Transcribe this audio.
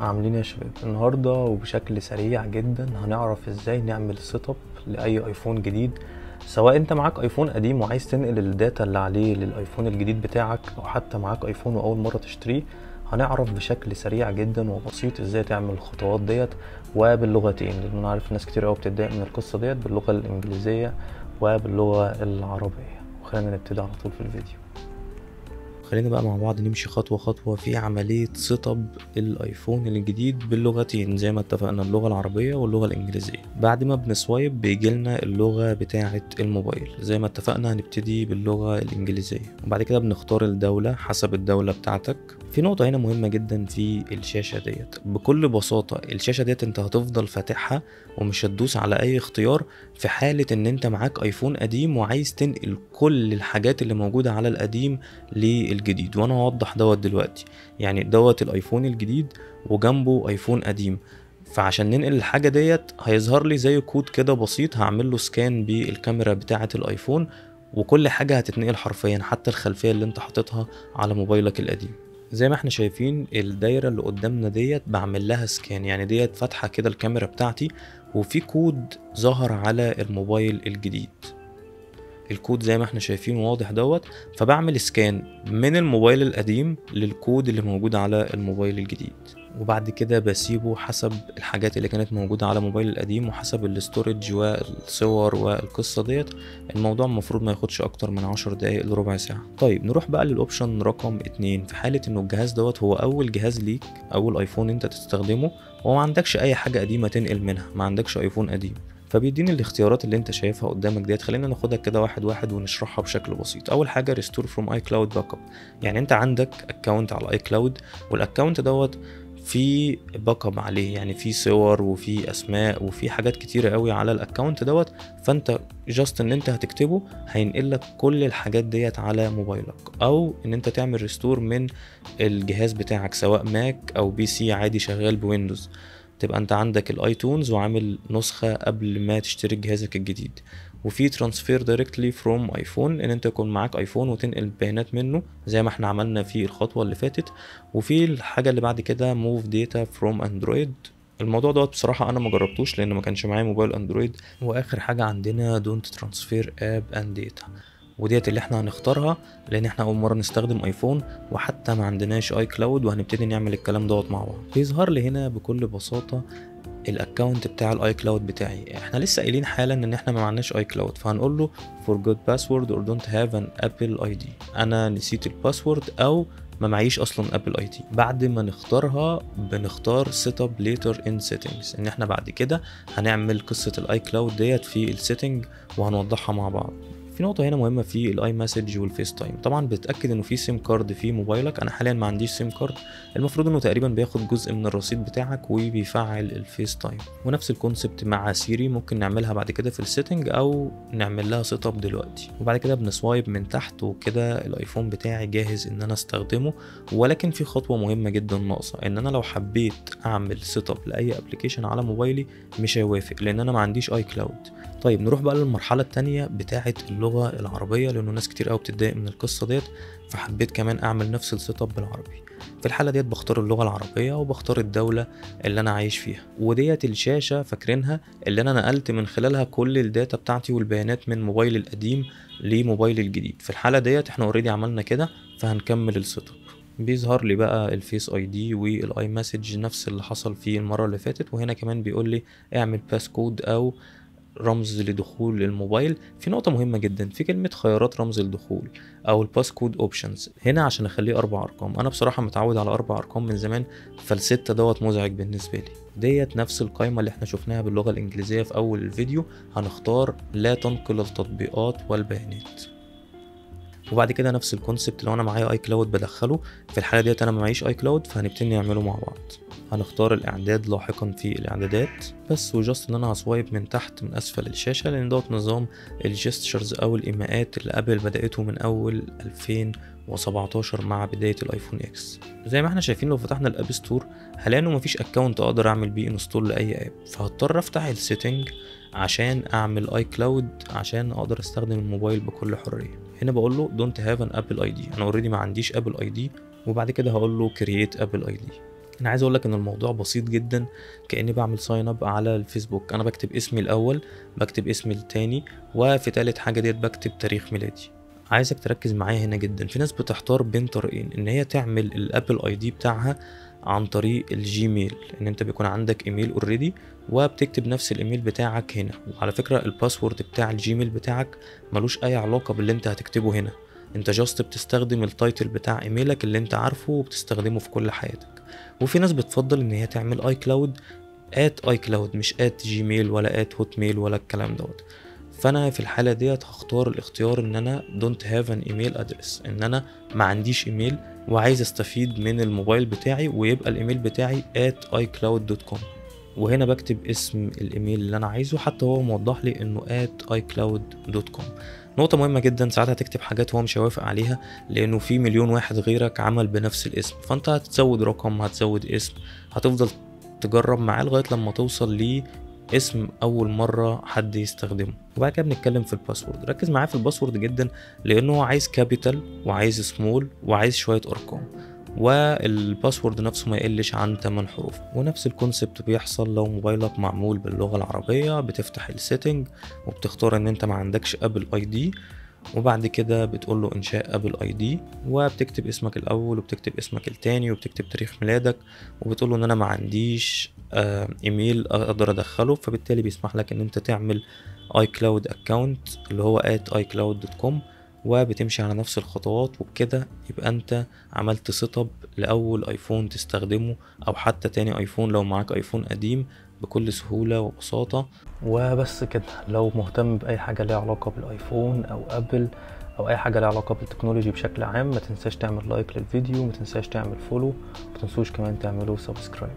عاملين يا شباب. النهارده وبشكل سريع جدا هنعرف إزاي نعمل set up لأي iPhone جديد. سواء أنت معاك iPhone قديم وعايز تنقل ال data اللي عليه لل iPhone الجديد بتاعك أو حتى معاك iPhone وأول مرة تشتريه هنعرف بشكل سريع جدا وبسيط إزاي تعمل الخطوات ديت وباللغتين. لأن أنا عارف ناس كتير قوي بتتضايق من القصة ديت باللغة الإنجليزية وباللغة العربية. وخلينا نبتدي على طول في الفيديو. خلينا بقى مع بعض نمشي خطوة خطوة في عملية setup الآيفون الجديد باللغتين زي ما اتفقنا اللغة العربية واللغة الإنجليزية. بعد ما بن swipe بيجيلنا اللغة بتاعة الموبايل. زي ما اتفقنا هنبتدي باللغة الإنجليزية. وبعد كده بنختار الدولة حسب الدولة بتاعتك. في نقطة هنا مهمة جدا في الشاشة ديت. بكل بساطة الشاشة ديت انت هتفضل فاتحها ومش هتدوس على أي اختيار في حالة إن انت معاك آيفون قديم وعايز تنقل كل الحاجات اللي موجودة على القديم للجديد وأنا هوضح دوت دلوقتي. يعني دوت الآيفون الجديد وجنبه آيفون قديم. فعشان ننقل الحاجة ديت هيظهر لي زي كود كده بسيط هعمل له scan بالكاميرا بتاعة الآيفون وكل حاجة هتتنقل حرفيا حتى الخلفية اللي أنت حاططها على موبايلك القديم. زي ما إحنا شايفين الدايرة اللي قدامنا ديت بعمل لها scan يعني ديت فاتحة كده الكاميرا بتاعتي وفي كود ظهر على الموبايل الجديد. الكود زي ما إحنا شايفين واضح دوت فبعمل scan من الموبايل القديم للكود اللي موجود على الموبايل الجديد. وبعد كده بسيبه حسب الحاجات اللي كانت موجودة على الموبايل القديم وحسب ال storage والصور والقصة ديت. الموضوع المفروض ما ياخدش أكتر من عشر دقايق لربع ساعة. طيب نروح بقى لل option رقم اتنين. في حالة إنه الجهاز دوت هو أول جهاز ليك أول ايفون أنت تستخدمه وما عندكش أي حاجة قديمة تنقل منها ما عندكش ايفون قديم. فبيديني الاختيارات اللي انت شايفها قدامك ديت. خلينا ناخدها كده واحد واحد ونشرحها بشكل بسيط. أول حاجة restore from iCloud backup يعني انت عندك account على iCloud وال account دوت في backup عليه. يعني في صور وفي أسماء وفي حاجات كتيره قوي على ال account دوت. فانت just إن انت هتكتبه هينقل لك كل الحاجات ديت على موبايلك. أو إن انت تعمل restore من الجهاز بتاعك سواء Mac أو PC عادي شغال بويندوز. تبقى انت عندك ال iTunes وعامل نسخة قبل ما تشتري جهازك الجديد. وفي transfer directly from iPhone ان انت يكون معاك ايفون وتنقل البيانات منه زي ما إحنا عملنا في الخطوة اللي فاتت. وفي الحاجة اللي بعد كده move data from Android الموضوع دوت بصراحة أنا ما جربتوش لأن ما كانش معايا موبايل أندرويد وآخر حاجة عندنا don't transfer app and data وديت اللي إحنا هنختارها لأن إحنا أول مرة نستخدم ايفون وحتى ما عندناش iCloud وهنبتدي نعمل الكلام دوت مع بعض. بيظهر لي هنا بكل بساطة ال account بتاع ال iCloud بتاعي. إحنا لسه قايلين حالا إن إحنا ما معناش iCloud فهنقول له forgot password or don't have an Apple ID أنا نسيت ال password أو ما معيش أصلا Apple ID بعد ما نختارها بنختار set up later in settings إن إحنا بعد كده هنعمل قصة ال iCloud ديت في ال setting وهنوضحها مع بعض. في نقطة هنا مهمة في ال iMessage وال FaceTime طبعا بتأكد إنه في SIM card في موبايلك. أنا حاليا ما عنديش SIM card المفروض إنه تقريبا بياخد جزء من الرصيد بتاعك وبيفعل ال FaceTime ونفس ال concept مع Siri ممكن نعملها بعد كده في ال setting أو نعمل لها setup دلوقتي. وبعد كده بن swipe من تحت وكده الايفون بتاعي جاهز إن أنا أستخدمه. ولكن في خطوة مهمة جدا ناقصة. إن أنا لو حبيت أعمل setup لأي application على موبايلي مش هيوافق. لأن أنا ما عنديش iCloud طيب نروح بقى للمرحلة التانية بتاعة اللغة العربية لأنه ناس كتير قوي بتتضايق من القصة ديت فحبيت كمان أعمل نفس ال setup بالعربي. في الحالة ديت بختار اللغة العربية وبختار الدولة اللي أنا عايش فيها. وديت الشاشة فاكرينها اللي أنا نقلت من خلالها كل ال data بتاعتي والبيانات من موبايلي القديم لموبايلي الجديد. في الحالة ديت إحنا already عملنا كده فهنكمل ال setup بيظهر لي بقى ال Face ID وال iMessage نفس اللي حصل في المرة اللي فاتت وهنا كمان بيقول لي اعمل passcode أو رمز لدخول الموبايل في نقطة مهمة جدا في كلمة خيارات رمز الدخول أو ال passcode options هنا عشان أخليه أربع أرقام. أنا بصراحة متعود على أربع أرقام من زمان فالستة دوت مزعج بالنسبة لي. ديت نفس القائمة اللي إحنا شفناها باللغة الإنجليزية في أول الفيديو. هنختار لا تنقل التطبيقات والبيانات. وبعد كده نفس ال concept لو أنا معايا iCloud بدخله. في الحالة ديت أنا معيش iCloud فهنبتدي نعمله مع بعض. هنختار الإعداد لاحقا في الإعدادات. بس و just إن أنا ه swipe من تحت من أسفل الشاشة لأن دوت نظام ال gestures أو الإيماءات اللي أبل بدأته من أول 2017 مع بداية الآيفون X. زي ما إحنا شايفين لو فتحنا ال App Store هلاقي انه مفيش account أقدر أعمل بيه install لأي app فهضطر أفتح ال setting عشان أعمل iCloud عشان أقدر أستخدم الموبايل بكل حرية. هنا بقول له don't have an Apple ID أنا already ما عنديش Apple ID وبعد كده هقول له create Apple ID أنا عايز أقول لك إن الموضوع بسيط جدا كأني بعمل sign up على الفيسبوك. أنا بكتب اسمي الأول بكتب اسمي التاني وفي تالت حاجة ديت بكتب تاريخ ميلادي. عايزك تركز معايا هنا جدا. في ناس بتحتار بين طريقين إن هي تعمل ال Apple ID بتاعها عن طريق ال Gmail إن أنت بيكون عندك ايميل already وبتكتب نفس الايميل بتاعك هنا. وعلى فكرة ال password بتاع ال Gmail بتاعك ملوش أي علاقة باللي أنت هتكتبه هنا. أنت just بتستخدم ال title بتاع ايميلك اللي أنت عارفه وبتستخدمه في كل حياتك. وفي ناس بتفضل إن هي تعمل iCloud at iCloud مش at Gmail ولا at Hotmail ولا الكلام دوت. فأنا في الحالة ديت هختار الاختيار إن أنا don't have an email address إن أنا ما عنديش ايميل وعايز أستفيد من الموبايل بتاعي ويبقى الإيميل بتاعي at icloud.com وهنا بكتب اسم الإيميل اللي أنا عايزه حتى هو موضح لي إنه at icloud.com نقطة مهمة جدا ساعات هتكتب حاجات هو مش هيوافق عليها لأنه في مليون واحد غيرك عمل بنفس الاسم. فأنت هتزود رقم هتزود اسم هتفضل تجرب معاه لغاية لما توصل ليه اسم أول مرة حد يستخدمه. وبعد كده بنتكلم في ال password. ركز معايا في ال password جدا لأنه عايز capital وعايز سمول وعايز شوية أرقام. وال password نفسه ما يقلش عن 8 حروف. ونفس ال concept بيحصل لو موبايلك معمول باللغة العربية بتفتح ال setting وبتختار إن أنت ما عندكش Apple ID وبعد كده بتقول له إنشاء Apple ID وبتكتب اسمك الأول وبتكتب اسمك التاني وبتكتب تاريخ ميلادك وبتقول له إن أنا ما عنديش آه إيميل أقدر أدخله فبالتالي بيسمح لك إن أنت تعمل iCloud account اللي هو icloud.com وبتمشي على نفس الخطوات وبكده يبقى انت عملت setup لأول ايفون تستخدمه أو حتى تاني ايفون لو معاك ايفون قديم بكل سهولة وبساطة. وبس كده. لو مهتم بأي حاجة ليها علاقة بالآيفون أو أبل أو أي حاجة ليها علاقة بال technology بشكل عام ما تنساش تعمل like للفيديو ما تنساش تعمل follow ما تنسوش كمان تعملوا subscribe